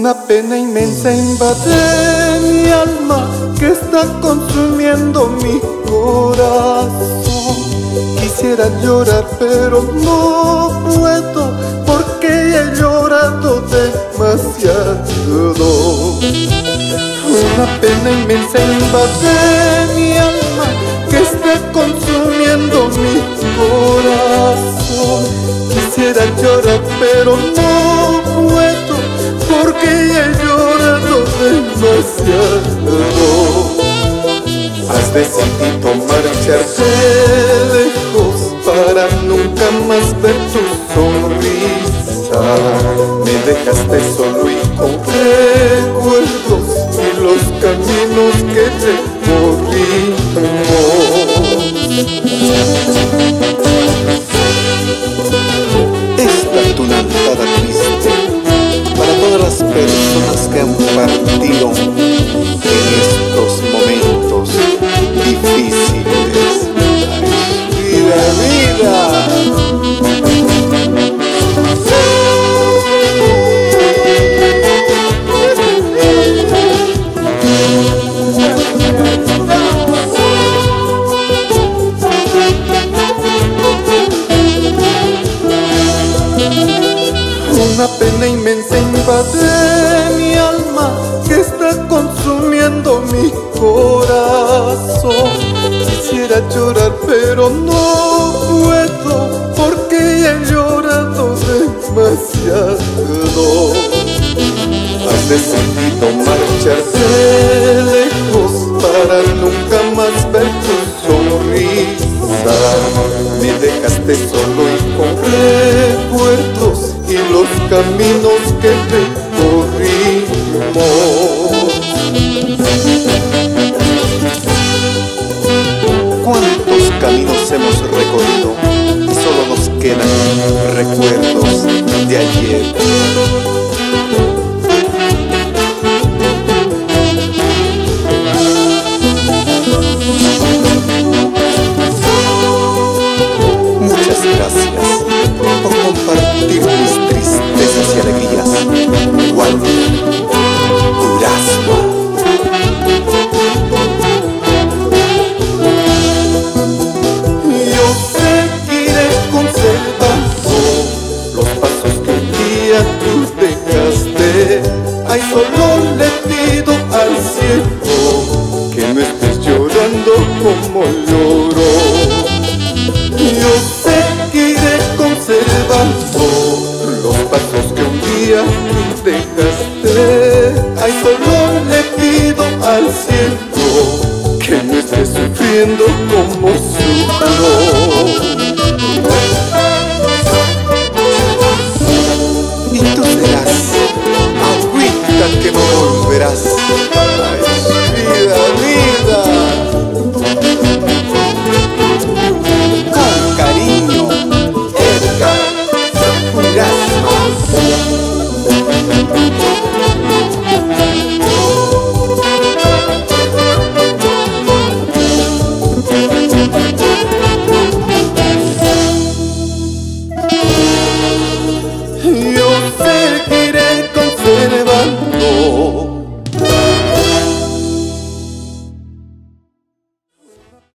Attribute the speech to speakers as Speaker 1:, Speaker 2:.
Speaker 1: Una pena inmensa invade mi alma que está consumiendo mi corazón. Quisiera llorar pero no puedo porque he llorado demasiado. Una pena inmensa invade mi alma porque he llorado demasiado. Has decidido marcharte lejos para nunca más ver tu sonrisa. Me dejaste solo y con recuerdos y los caminos que recorrimos. Llorar pero no puedo porque he llorado demasiado. Has decidido marcharte lejos para nunca más ver tu sonrisa. Me dejaste solo y con recuerdos y los caminos que recorrimos.
Speaker 2: ¿Cuántos caminos hemos recorrido y solo nos quedan recuerdos de ayer? Muchas gracias como lloró.
Speaker 1: Yo sé que conservando los pasos que un día dejaste. Ay, solo le pido al cielo que no esté sufriendo como su sufro.